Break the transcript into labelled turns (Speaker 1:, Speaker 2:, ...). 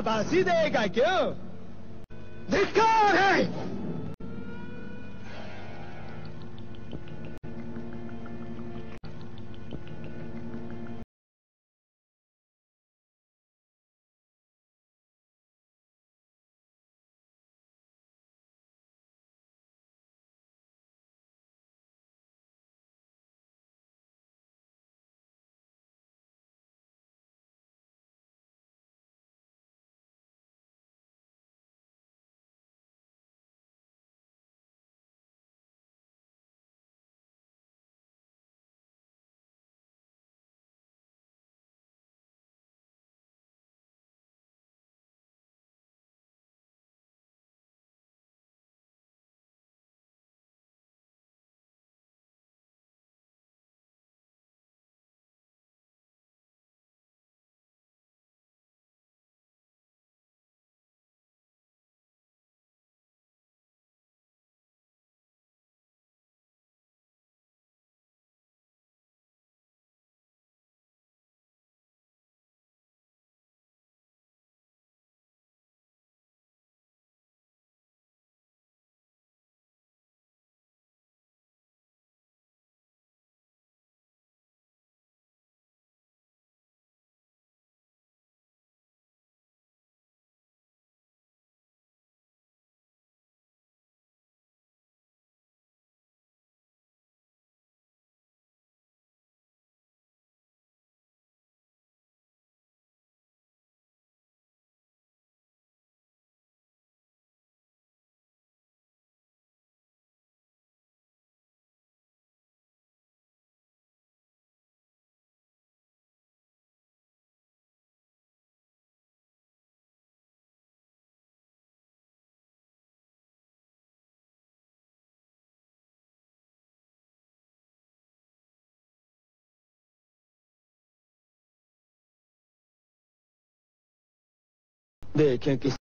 Speaker 1: शाबाशी देगा क्यों? धिक्कार है। で研究